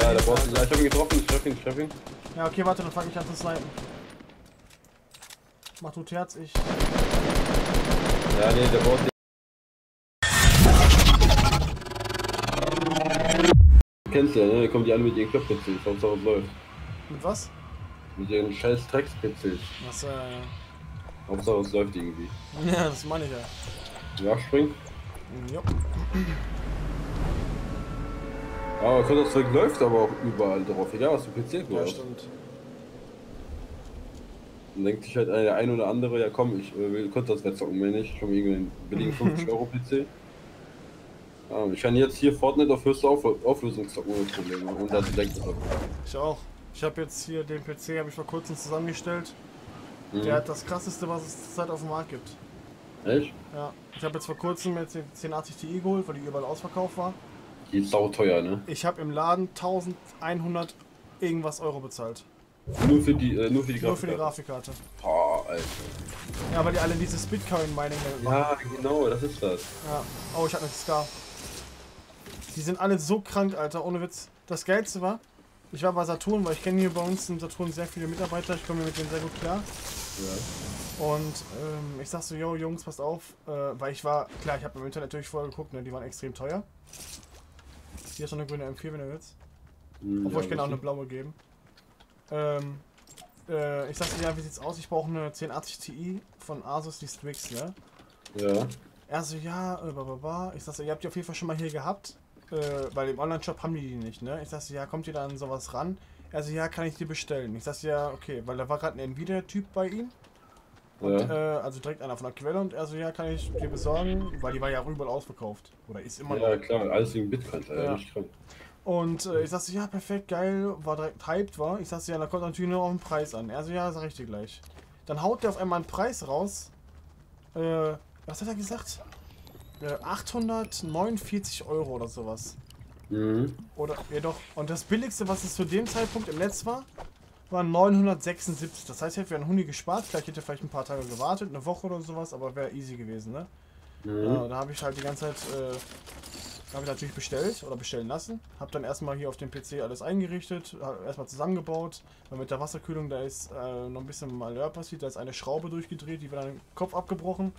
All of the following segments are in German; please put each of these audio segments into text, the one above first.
Ja, der Boss, ja, ich hab ihn getroffen, ich treff ihn, ich treff ihn. Ja, okay, warte, dann fange ich an zu snipen. Mach du Terz, ich. Ja, nee, der Boss, Du kennst ja, ne? Da kommen die alle mit ihren Klopfpitzels, Hauptsache es läuft. Mit was? Mit ihren scheiß Dreckspitzels. Was, äh. Hauptsache es läuft irgendwie. Ja, das meine ich ja. Nachspringen. Jo. Aber Counter-Strike läuft aber auch überall drauf, egal was du PC Ja, hast. stimmt. Dann denkt sich halt der ein oder andere, ja komm, ich äh, will Counter-Strike zocken, wenn nicht, schon irgendeinen billigen 50 Euro PC. Ja, ich kann jetzt hier Fortnite auf höchste auf Auflösung zocken ohne Probleme. Und das denkt das Ich auch. Ich habe jetzt hier den PC, habe ich vor kurzem zusammengestellt. Der mhm. hat das krasseste, was es zurzeit auf dem Markt gibt. Echt? Ja. Ich habe jetzt vor kurzem jetzt den 1080 Ti geholt, weil die überall ausverkauft war. Die ist sauteuer, ne? Ich habe im Laden 1100 irgendwas Euro bezahlt. Nur für die, äh, nur für die Nur für die Grafikkarte. Grafikkarte. Boah, Alter. Ja, weil die alle dieses Bitcoin-Mining machen. Ja, genau, das ist das. Ja. Oh, ich hatte eine Scar. Die sind alle so krank, Alter, ohne Witz. Das Geilste war, ich war bei Saturn, weil ich kenne hier bei uns in Saturn sehr viele Mitarbeiter, ich komme mit denen sehr gut klar. Ja. Und ähm, ich sag so, yo Jungs, passt auf, äh, weil ich war, klar, ich habe im Internet natürlich vorher geguckt, ne, die waren extrem teuer. Hier ist noch eine grüne M4, wenn du willst. Hm, Obwohl ja, ich kann auch eine blaue geben. Ähm, äh, ich sag so, ja, wie sieht's aus? Ich brauche eine 1080 Ti von Asus, die Strix, ne? Ja. Er so, ja, äh, bla. Ich sag so, ihr habt die auf jeden Fall schon mal hier gehabt. Äh, weil im Online-Shop haben die die nicht, ne? Ich sag so, ja, kommt ihr da an sowas ran? Er so, ja, kann ich die bestellen? Ich sag so, ja, okay, weil da war gerade ein Nvidia-Typ bei ihm. Und, Ja. äh, also direkt einer von der Quelle und er so, ja, kann ich dir besorgen? Weil die war ja auch überall ausverkauft. Oder ist immer noch. ja, klar, alles wegen Bitcoin, Ja. nicht krank. Und äh, ich sag so, ja, perfekt, geil, war direkt hyped war. Ich sag so, ja, da kommt natürlich nur auf den Preis an. Er so, ja, sag ich dir gleich. Dann haut der auf einmal einen Preis raus. Äh, was hat er gesagt? Äh, 849 Euro oder sowas. Mhm. Oder, ja doch. Und das billigste, was es zu dem Zeitpunkt im Netz war, war 976. Das heißt, hätte wir einen Huni gespart. Vielleicht hätte er vielleicht ein paar Tage gewartet, eine Woche oder sowas, aber wäre easy gewesen, ne? Mhm. Ja, da habe ich halt die ganze Zeit, äh, habe ich natürlich bestellt oder bestellen lassen. Habe dann erstmal hier auf dem PC alles eingerichtet, erstmal zusammengebaut. Weil mit der Wasserkühlung, da ist äh, noch ein bisschen Malheur passiert, da ist eine Schraube durchgedreht, die war dann Kopf abgebrochen.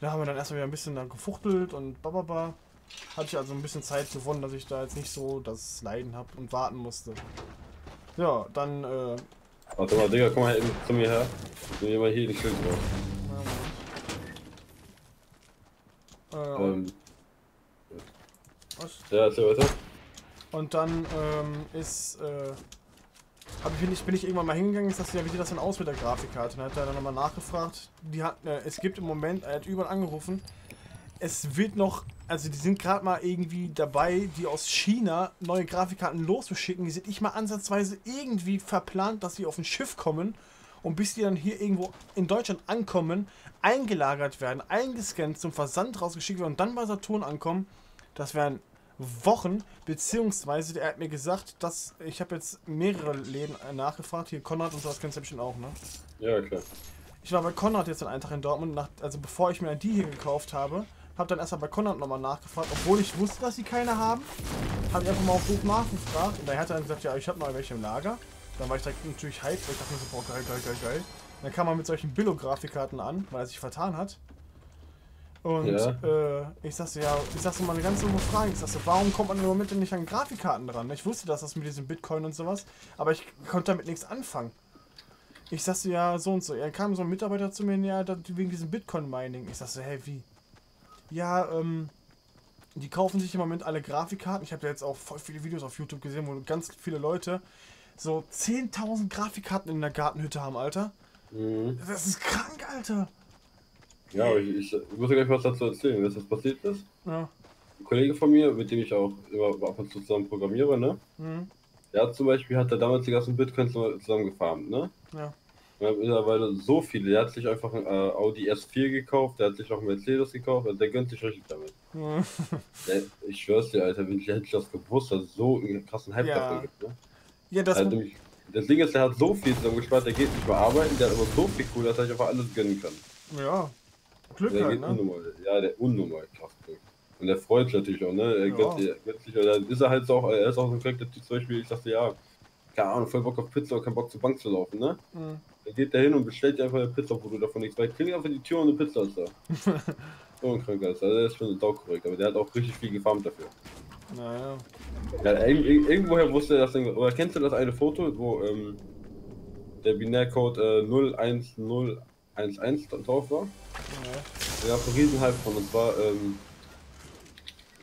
Da haben wir dann erstmal wieder ein bisschen dann gefuchtelt und bababa. Hatte ich also ein bisschen Zeit gewonnen, dass ich da jetzt nicht so das Leiden habe und warten musste. Ja, dann, äh, Warte mal, Digga, komm mal eben zu mir her. Nimm mir mal hier den Schild drauf. und, Ähm, was? ja, erzähl weiter. Und dann ähm, ist, äh, hab ich, bin, ich, bin ich irgendwann mal hingegangen, ich sagte, ja, wie sieht das denn aus mit der Grafikkarte? Und dann hat er dann nochmal nachgefragt. Die hat, äh, es gibt im Moment, er hat überall angerufen, es wird noch, also die sind gerade mal irgendwie dabei, die aus China neue Grafikkarten loszuschicken. Die sind nicht mal ansatzweise irgendwie verplant, dass sie auf ein Schiff kommen und bis die dann hier irgendwo in Deutschland ankommen, eingelagert werden, eingescannt, zum Versand rausgeschickt werden und dann bei Saturn ankommen. Das wären Wochen, beziehungsweise er hat mir gesagt, dass ich habe jetzt mehrere Läden äh, nachgefragt, hier Konrad und sowas kennst du bestimmt auch, ne? Ja, klar. Ich war bei Konrad jetzt an einem Tag in Dortmund, nach, also bevor ich mir die hier gekauft habe, habe dann erstmal bei Konrad nochmal nachgefragt, obwohl ich wusste, dass sie keine haben. Habe ich einfach mal auf Buch nachgefragt und da hat er dann gesagt, ja, ich habe noch welche im Lager. Dann war ich direkt natürlich hyped, weil ich dachte mir so, boah, geil, geil, geil, geil. Dann kam er mit solchen Billo-Grafikkarten an, weil er sich vertan hat. Und Ja. äh, ich sagte, ja, ich sagte mal eine ganz dumme Frage. Ich sagte, warum kommt man im Moment denn nicht an Grafikkarten dran? Ich wusste, dass das mit diesem Bitcoin und sowas, aber ich konnte damit nichts anfangen. Ich sagte, ja, so und so. Er kam so ein Mitarbeiter zu mir, ja, wegen diesem Bitcoin-Mining. Ich sagte, hey, wie? Ja, ähm, die kaufen sich im Moment alle Grafikkarten. Ich habe ja jetzt auch voll viele Videos auf YouTube gesehen, wo ganz viele Leute so 10.000 Grafikkarten in der Gartenhütte haben, Alter. Mhm. Das ist krank, Alter. Ja, aber ich, ich, muss dir gleich was dazu erzählen, dass das passiert ist. Ja. Ein Kollege von mir, mit dem ich auch immer ab und zu zusammen programmiere, ne? Mhm. Der hat zum Beispiel, hat er damals die ganzen Bitcoins zusammen gefarmt, ne? Ja. Er hat mittlerweile so viele. Der hat sich einfach ein äh, Audi S4 gekauft, der hat sich auch einen Mercedes gekauft, also der gönnt sich richtig damit. Der, ich schwör's dir, Alter, wenn ich hätte ich das gewusst, dass es so einen krassen Hype Ja. davon gibt, ne? Ja, das. Also, das Ding ist, der hat so viel zusammen gespart, der geht nicht mehr arbeiten, der hat aber so viel cool, dass er sich einfach alles gönnen kann. ja. Glück Der halt, geht ne? unnormal. Ja, der unnormal krass. Und der freut sich natürlich auch, ne? Er Ja. gönnt, er gönnt sich, dann ist er halt so auch, er ist auch so ein Charakter, zum Beispiel, ich sagte, ja, keine Ahnung, voll Bock auf Pizza, aber kein Bock zur Bank zu laufen, ne? Mhm. Dann geht der hin und bestellt dir einfach eine Pizza, wo du davon nichts weißt. Klingelt einfach die Tür und eine Pizza ist da. so ein kranker ist. Also der ist schon saukorrekt, aber der hat auch richtig viel gefarmt dafür. Naja. Ja, irg irg- irgendwoher wusste er das Ding. Oder kennst du das eine Foto, wo ähm, der Binärcode äh, 01011 da drauf war? Ja. Da es einen Riesenhype von und zwar ähm,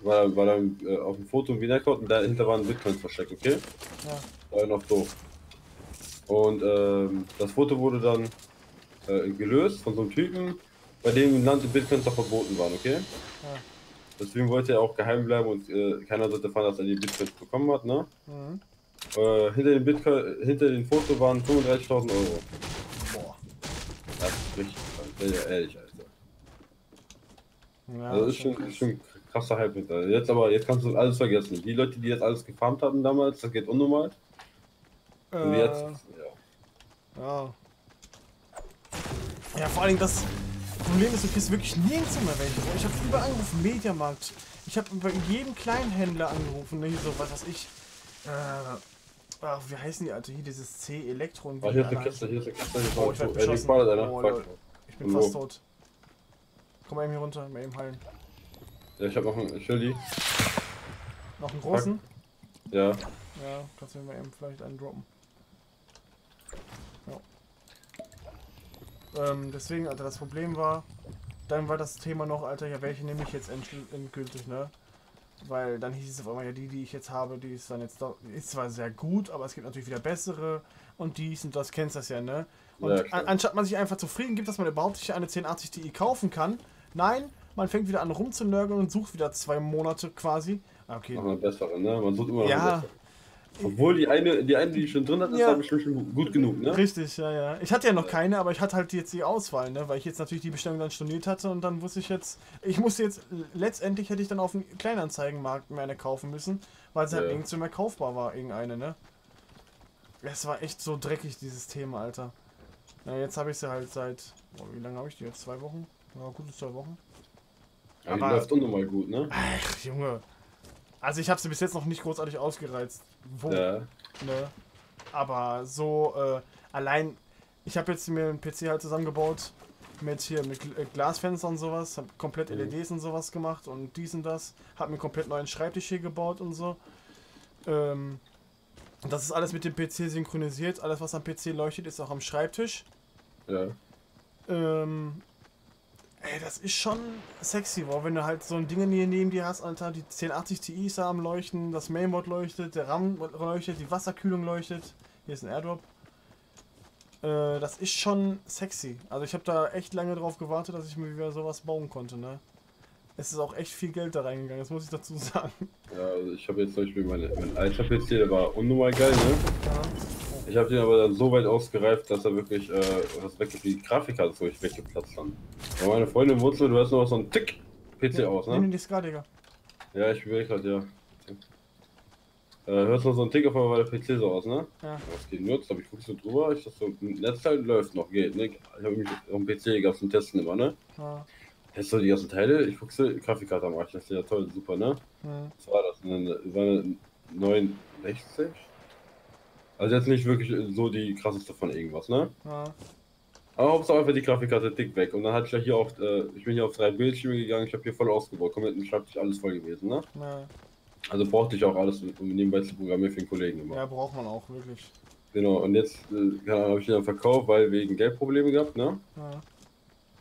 war, war dann äh, auf dem Foto ein Binärcode und dahinter waren Bitcoins versteckt, okay? Ja. War noch doof. Und ähm, das Foto wurde dann äh, gelöst von so einem Typen, bei dem Land die Bitcoins noch verboten waren, okay? Ja. Deswegen wollte er auch geheim bleiben und äh, keiner sollte erfahren, dass er die Bitcoins bekommen hat, ne? Mhm. Äh, hinter dem Bitcoin, hinter dem Foto waren 35.000 Euro. Boah. Das ist richtig krass, ja, ehrlich, Alter. Ja, also ist schon, ist schon krasser Hype da. Jetzt aber, jetzt kannst du alles vergessen. Die Leute, die jetzt alles gefarmt hatten damals, das geht unnormal. Und äh, jetzt, ja. Ja. Ja, vor allem das Problem ist, du kriegst wirklich nirgends mehr welche. Ich habe überall angerufen, Mediamarkt. Ich habe bei jedem Kleinhändler angerufen, ne, so, was weiß ich. Äh, ach, wie heißen die, Alter? Hier dieses C Elektro und Ah, hier ist eine Kiste, hier ist eine Kiste. Hier Oh, ich werd. Kiste. einer. Oh, Fuck. Ich bin fast tot. Komm mal eben hier runter, mal eben heilen. Ja, ich hab noch einen Chili. Noch einen großen? Ja. Ja, kannst du mir mal eben vielleicht einen droppen. Ja. Ähm, deswegen, Alter, das Problem war, dann war das Thema noch, Alter, ja, welche nehme ich jetzt endgültig, ne? Weil dann hieß es auf einmal, ja, die, die ich jetzt habe, die ist dann jetzt doch, ist zwar sehr gut, aber es gibt natürlich wieder bessere und dies und das, kennst das ja, ne? Und Ja, an, anstatt man sich einfach zufrieden gibt, dass man überhaupt nicht eine 1080 Ti kaufen kann, nein, man fängt wieder an rumzunörgeln und sucht wieder zwei Monate quasi. Ah, Okay, Noch eine bessere, ne? Man sucht immer noch Ja. eine bessere. Obwohl die eine, die eine, die schon drin hat, ist Ja. ja. bestimmt schon gut genug, ne? Richtig, ja, ja. Ich hatte ja noch keine, aber ich hatte halt jetzt die Auswahl, ne? Weil ich jetzt natürlich die Bestellung dann storniert hatte und dann wusste ich jetzt, ich musste jetzt, letztendlich hätte ich dann auf dem Kleinanzeigenmarkt mir eine kaufen müssen, weil sie halt Ja. nirgends mehr kaufbar war, irgendeine, ne? Es war echt so dreckig, dieses Thema, Alter. Ja, jetzt habe ich sie halt seit, oh, wie lange habe ich die jetzt? Zwei Wochen? Ja, gute zwei Wochen. Ja, die Aber- läuft unnormal gut, ne? Ach, Junge. Also ich habe sie bis jetzt noch nicht großartig ausgereizt. Wo? Ja. Ne? Aber so, äh, allein, ich habe jetzt mir einen PC halt zusammengebaut mit hier mit äh, Glasfenstern und sowas, habe komplett Mhm. LEDs und sowas gemacht und dies und das, habe mir komplett neuen Schreibtisch hier gebaut und so. Ähm, das ist alles mit dem PC synchronisiert, alles was am PC leuchtet ist auch am Schreibtisch. Ja. Ähm, ey, das ist schon sexy, wow, wenn du halt so ein Ding hier neben dir hast, Alter, die 1080 Ti ist am Leuchten, das Mainboard leuchtet, der RAM leuchtet, die Wasserkühlung leuchtet. Hier ist ein Airdrop. Äh, das ist schon sexy. Also ich habe da echt lange drauf gewartet, dass ich mir wieder sowas bauen konnte, ne? Es ist auch echt viel Geld da reingegangen, das muss ich dazu sagen. Ja, also ich habe jetzt zum Beispiel meine, mein alter PC, der war unnormal geil, ne? Ja. Ich habe den aber dann so weit ausgereift, dass er wirklich, äh, was wirklich die Grafikkarte ist wirklich weggeplatzt dann. Aber meine Freundin Wurzel, du hast noch so einen Tick PC aus, Nimm ne? die SK, Digga. Ja, ich bewege gerade, ja. Äh, hörst noch so einen Tick auf einmal bei der PC so aus, ne? Ja. Was geht nutzt, aber ich guck so drüber, ich dachte so, Netzteil läuft noch, geht, ne? Ich habe mich auf dem PC gehabt zum Testen immer, ne? Ja. Test so die ganzen Teile, ich guck so, Grafikkarte am Arsch, das ist ja toll, super, ne? Hm. Was war das? War eine 69? Also jetzt nicht wirklich so die krasseste von irgendwas, ne? Ja. Aber Hauptsache einfach die Grafikkarte dick weg. Und dann hatte ich ja hier auch, äh, ich bin hier auf drei Bildschirme gegangen, ich habe hier voll ausgebaut, komplett im Schreibtisch alles voll gewesen, ne? Ja. Also brauchte ich auch alles, um nebenbei zu programmieren für den Kollegen immer. ja, braucht man auch, wirklich. Genau, und jetzt äh, habe ich ihn dann verkauft, weil wegen Geldprobleme gehabt, ne? Ja.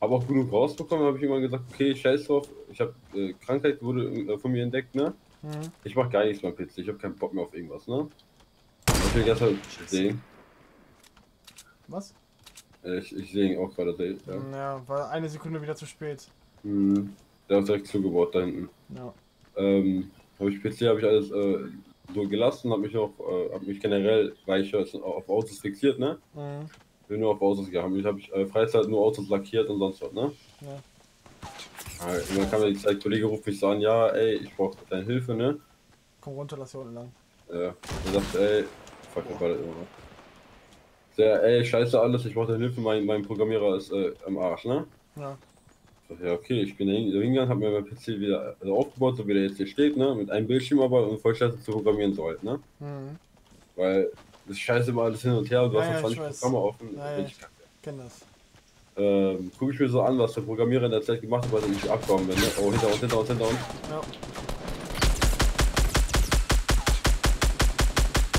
Habe auch genug rausbekommen, habe ich immer gesagt, okay, scheiß drauf, ich habe äh, Krankheit wurde äh, von mir entdeckt, ne? Hm. Ich mach gar nichts mehr PC, ich habe keinen Bock mehr auf irgendwas, ne? Ich will gestern sehen. Was? Äh, Ich, ich sehe ihn auch gerade, ja. Ja, war eine Sekunde wieder zu spät. Hm, der ist direkt zugebaut da hinten. Ja. Ähm, habe ich PC, habe ich alles äh, so gelassen, habe mich auch, äh, habe mich generell, weil ich auf Autos fixiert, ne? Mhm. Bin nur auf Autos gegangen. Ich habe äh, Freizeit nur Autos lackiert und sonst was, ne? Ja. Ja, und dann kam mir die Zeit, Kollege ruft mich so an, ja, ey, ich brauche deine Hilfe, ne? Komm runter, lass hier unten lang. Ja. Er sagte, ey, das immer noch. Der, ey, scheiße alles, ich brauche Hilfe, mein, mein Programmierer ist äh, am Arsch, ne? Ja. Ja, okay, ich bin hingegangen, habe mir mein PC wieder also aufgebaut, so wie der jetzt hier steht, ne? Mit einem Bildschirm aber und voll scheiße zu programmieren so halt, ne? Hm, Weil das scheiße immer alles hin und her und du Ja, hast ja, noch 20 ich weiß. Programme offen. Ja, ja. richtig kacke. kenn das. Ähm, guck ich mir so an, was der Programmierer in der Zeit gemacht hat, weil ich abgehauen bin, ne? Oh, hinter uns, hinter uns, hinter uns. Ja.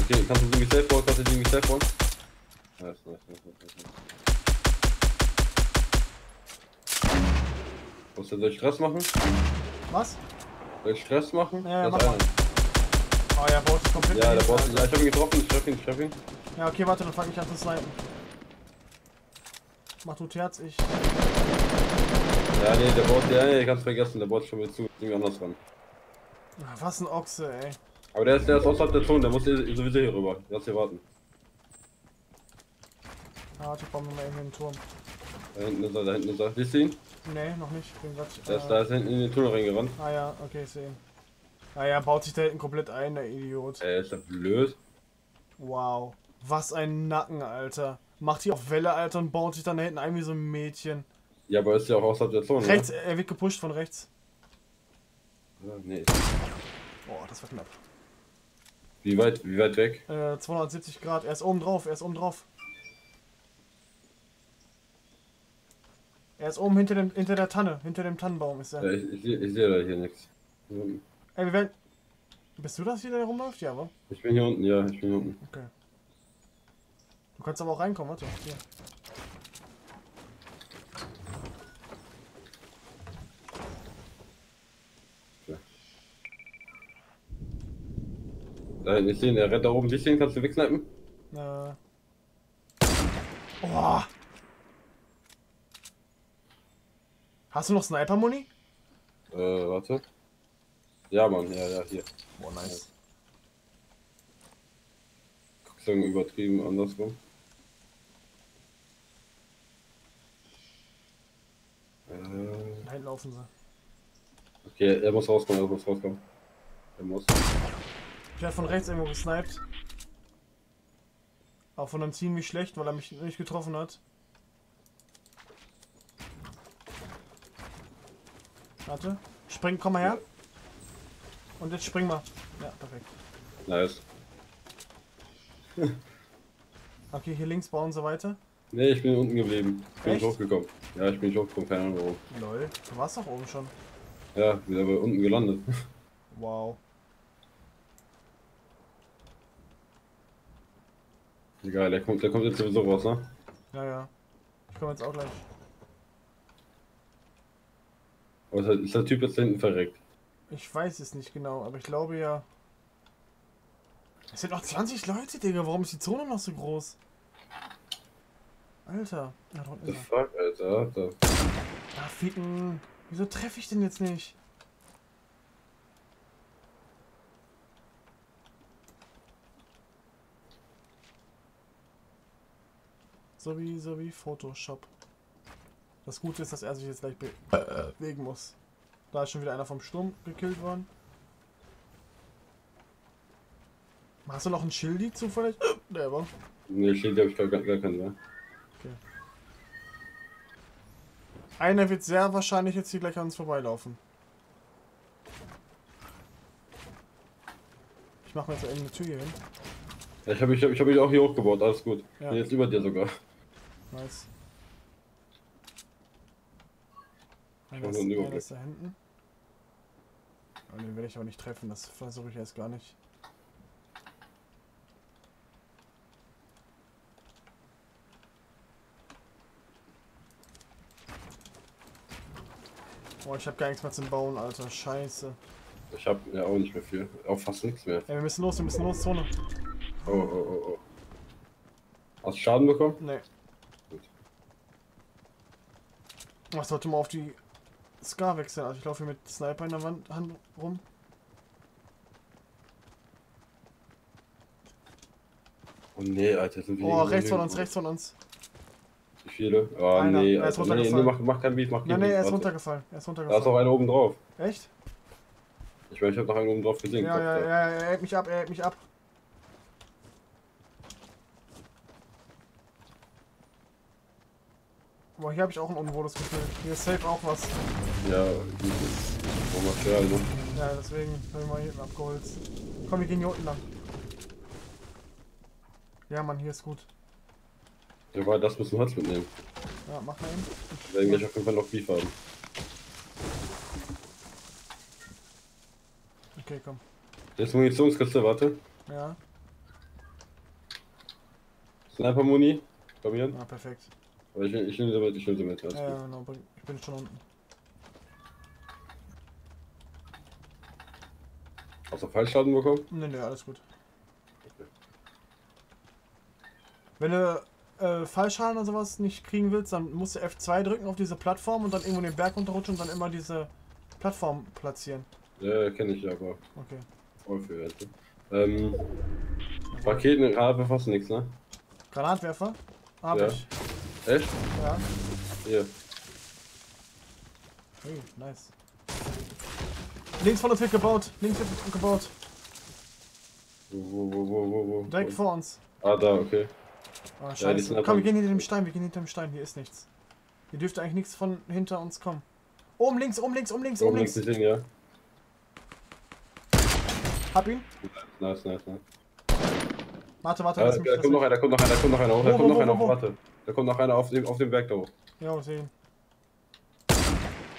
Okay, kannst du irgendwie safe bauen, kannst du irgendwie safe bauen? Nice, nice, nice, nice, nice. Was soll ich Stress machen? Was? Soll ich Stress machen? Ja, ja, mach ist Oh, ja, baut sich komplett. Ja, der Boss, Alter. ja, ich hab ihn getroffen, ich treff ihn, ich treff ihn. Ja, okay, warte, dann fang ich an zu snipen. Mach du Terz, ich. Ja, nee, der Bot, ja, nee, kannst vergessen, der Bot ist schon wieder zu, irgendwie anders ran. Was ein Ochse, ey. Aber der ist, der ist außerhalb der Zone, der muss sowieso hier rüber. Lass hier warten. Ah, ich baue mir mal irgendwie einen Turm. Da hinten ist er, da hinten ist er. Siehst du ihn? Nee, noch nicht. Ich bin grad, Der ist, äh, da ist hinten in den Tunnel reingerannt. Ah ja, okay, ich sehe ihn. Ah ja, baut sich da hinten komplett ein, der Idiot. Ey, ist der blöd? Wow. Was ein Nacken, Alter. Macht hier auf Welle, Alter, und baut sich dann da hinten ein wie so ein Mädchen. Ja, aber ist ja auch außerhalb der Zone, Rechts, er wird gepusht von rechts. ne? Ja, nee. Boah, das war knapp. Wie weit, wie weit weg? Äh, 270 Grad. Er ist oben drauf, er ist oben drauf. Er ist oben hinter, dem, hinter der Tanne, hinter dem Tannenbaum ist er. Ja, ich, ich, ich sehe da hier nichts. Ey, wir werden. Bist du das hier, der rumläuft? Ja, wa? Ich bin hier unten, ja, ich bin hier unten. Okay. Du kannst aber auch reinkommen, warte. Hier. Da hinten, ich sehe ihn, der rennt da oben. Siehst du ihn? Kannst du wegsnipen? Äh. Oh. Hast du noch Sniper-Muni? Äh, warte. Ja, Mann, ja, ja, hier. Boah, nice. Guck's irgendwie übertrieben andersrum. Äh, Dahin laufen sie. okay, er muss rauskommen, er muss rauskommen. Er muss. Ich werde von rechts irgendwo gesniped. Auch von einem ziemlich schlecht, weil er mich nicht getroffen hat. Warte. Spring, komm mal her. Und jetzt spring mal. Ja, perfekt. Nice. Okay, hier links bauen sie weiter. Nee, ich bin unten geblieben. Ich bin Echt? nicht hochgekommen. Ja, ich bin nicht hochgekommen, keine Ahnung warum. Lol. Du warst doch oben schon. Ja, wieder bei unten gelandet. Wow. Egal, der kommt, der kommt jetzt sowieso raus, ne? Ja, ja. Ich komme jetzt auch gleich. Aber ist der- ist der Typ jetzt da hinten verreckt? Ich weiß es nicht genau, aber ich glaube ja. Es sind noch 20 Leute, Digga. Warum ist die Zone noch so groß? Alter. Ja, The fuck, Alter? Da. Ah, ficken. Wieso treffe ich den jetzt nicht? So wie, so wie Photoshop. Das Gute ist, dass er sich jetzt gleich be bewegen muss. Da ist schon wieder einer vom Sturm gekillt worden. Hast du noch einen Schildi zufällig? Der war. Nee, steht, hab ich gar, gar gar keinen mehr. Einer wird sehr wahrscheinlich jetzt hier gleich an uns vorbeilaufen. Ich mache mir jetzt eben eine Tür hier hin. Ja, ich habe ich hab, ich hab mich auch hier hochgebaut, alles gut. Ja. Jetzt über dir sogar. Nice. Einer ist, einer ist da hinten. Oh, den werde ich aber nicht treffen, das versuche ich erst gar nicht. Boah, ich habe gar nichts mehr zum Bauen, Alter. Scheiße. Ich habe ja auch nicht mehr viel. Auch fast nichts mehr. Ey, wir müssen los, wir müssen los, Zone. Oh, oh, oh, oh. Hast du Schaden bekommen? Nee. Gut. Ich sollte mal auf die Scar wechseln. Also ich laufe hier mit Sniper in der Wand Hand rum. Oh nee, Alter, sind wir Oh, rechts von uns, rechts von uns. Wie viele? Oh Einer. nee, Er ist Alter. nee, nee, runtergefallen. mach, mach kein Beef, mach Nein, kein nee, Beef. er ist runtergefallen. Er ist Da ist auch runtergefallen. einer oben drauf. Echt? Ich meine, ich habe noch einen oben drauf gesehen. Ja, ja, ja, er hält mich ab, er hält mich ab. Boah, hier habe ich auch ein unwohles Gefühl. Hier ist safe auch was. Ja, dieses Rohmaterial, ne? Ja, deswegen habe ich mal hier hinten abgeholt. Komm, wir gehen hier unten lang. Ja, Mann, hier ist gut. Ja, weil das müssen wir Holz mitnehmen. Ja, mach mal eben. Wir werden gleich auf jeden Fall noch Beef haben. Okay, komm. Jetzt Munitionskiste, warte. Ja, Sniper Muni. Komm hier. ja perfekt. Ich, ich nehme sie mit, ich nehme sie mit. Ja, genau. Ich bin schon unten. Hast du Fallschaden bekommen? Ne, ne, alles gut. Wenn du äh, Fallschaden oder sowas nicht kriegen willst, dann musst du F2 drücken auf diese Plattform und dann irgendwo den Berg runterrutschen und dann immer diese Plattform platzieren. Ja, kenne ich ja, aber Okay. voll für jetzt. Ähm, Raketen, Radwerfer hast du nichts, ne? Granatwerfer? Hab Ja. ich. Echt? Ja. Hier. Hey, nice. Links von uns wird gebaut. Links wird gebaut. Wo, wo, wo, wo, wo, wo? Direkt vor uns. Ah, da, okay. Die scheiße. sind Komm, wir gehen hinter dem Stein. Wir gehen hinter dem Stein. Hier ist nichts. Hier dürfte eigentlich nichts von hinter uns kommen. Oben links, oben links, oben links, oben Oben links links. hin, ja. Hab ihn. Nice, nice, nice. Warte, warte. Ja, da lass kommt noch einer, da kommt noch einer, da kommt noch einer hoch, da kommt noch einer hoch, warte. Da kommt noch einer auf dem, auf dem Berg da hoch. Ja, sehen.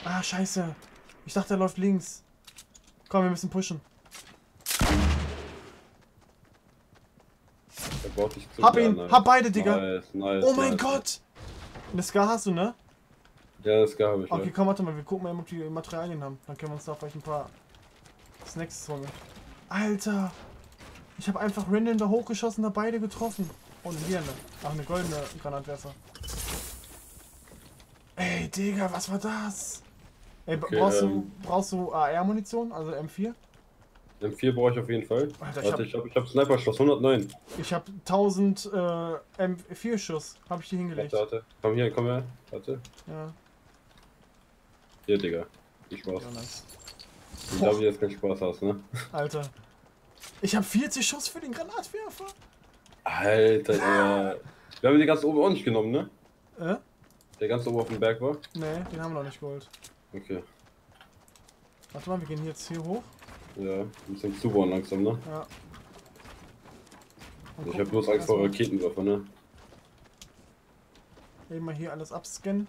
Ah, scheiße. Ich dachte, er läuft links. Komm, wir müssen pushen. Der baut sich zu. Hab ihn. nice. Hab beide, Digga. Nice, nice. Oh mein nice. Gott. Eine Scar hast du, ne? Ja, das habe ich. Okay, ja. komm, warte mal. Wir gucken mal, ob die Materialien haben. Dann können wir uns da vielleicht ein paar Snacks holen. Alter. Ich habe einfach random da hochgeschossen, da beide getroffen. Oh, eine Liane. Ach, eine goldene Granatwerfer. Ey, Digga, was war das? Ey, Okay, brauchst, ähm. du, brauchst du AR-Munition, also M4? M4 brauche ich auf jeden Fall. Alter, ich Warte, hab- ich habe ich hab Sniper-Schloss 109. Ich habe 1000 äh, M4-Schuss, habe ich die hingelegt. Warte, warte. Komm hier, komm her. Warte. Ja, Hier, Digga. Viel Spaß. ja, nice. Ich glaube, jetzt keinen Spaß hast, ne? Alter. Ich habe 40 Schuss für den Granatwerfer. Alter, ja. Wir haben die ganz oben auch nicht genommen, ne? Äh? Der ganz oben auf dem Berg war. Nee, den haben wir noch nicht geholt. Okay. Warte mal, wir gehen jetzt hier hoch. Ja, ein bisschen zubauen langsam, ne? Ja. Und Ich habe bloß Angst vor erstmal Raketenwürfen, ne? Eben mal hier alles abscannen.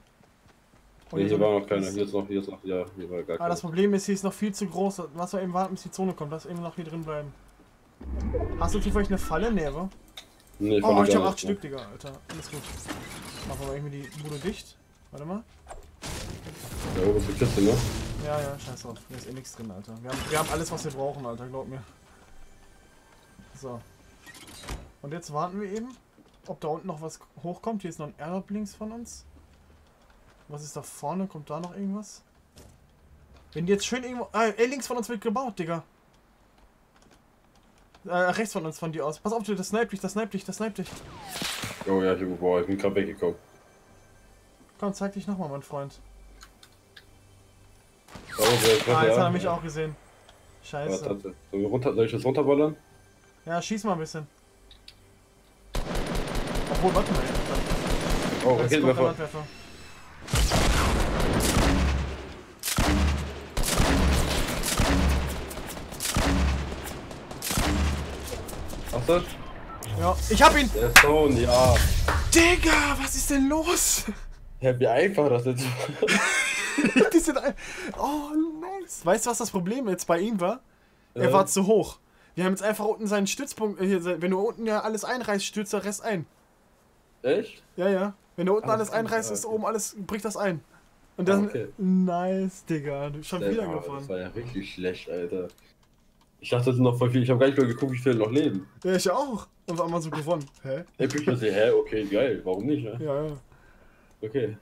Und Nee, so hier war noch keiner. Hier ist noch, hier ist noch, ja, hier war gar Ah, keiner. das Problem ist, hier ist noch viel zu groß. Lass mal eben warten, bis die Zone kommt. Lass eben noch hier drin bleiben. Hast du zufällig eine Falle? Wa? Nee, ich Oh, ich hab acht nicht, ne? Stück, Digga, Alter. Alles gut. Machen wir irgendwie die Bude dicht. Warte mal. Da oben ist die Kiste, ne? Ja, ja, scheiß drauf. Hier ist eh nichts drin, Alter. Wir haben, wir haben alles, was wir brauchen, Alter, glaub mir. So. Und jetzt warten wir eben, ob da unten noch was hochkommt. Hier ist noch ein Airdrop links von uns. Was ist da vorne? Kommt da noch irgendwas? Wenn die jetzt schön irgendwo... Ah, ey, links von uns wird gebaut, Digga. Äh, rechts von uns, von dir aus. Pass auf, das snipe dich, das snipe dich, das snipe dich. Oh ja, ich, boah, ich bin gerade weggekommen. Komm, zeig dich nochmal, mein Freund. Der Treppe, Ah, jetzt ja. hat er mich auch gesehen. Scheiße. warte. Sollen wir runter, soll ich das runterballern? Ja, schieß mal ein bisschen. Obwohl, warte mal. Oh, Raketenwerfer. Du? Ja, ich hab ihn! Der Stone, ja. Digga, was ist denn los? Ja, wie einfach das jetzt Die sind ein... Oh, nice. Weißt du, was das Problem jetzt bei ihm war? Er Äh. war zu hoch. Wir haben jetzt einfach unten seinen Stützpunkt. äh, Hier, wenn du unten ja alles einreißt, stürzt der Rest ein. Echt? Ja, ja. Wenn du unten alles ist einreißt, ist okay. oben alles, bricht das ein. Und dann. Okay. Nice, Digga. Du schon wieder Ja, Das gefahren. war ja wirklich schlecht, Alter. Ich dachte, das sind noch voll viele. Ich habe gar nicht mehr geguckt, wie viele noch leben. Ja, ich auch. Und auf einmal so gewonnen. Hä? Bin so, hä, okay, geil, warum nicht, ne? Ja, ja. Okay.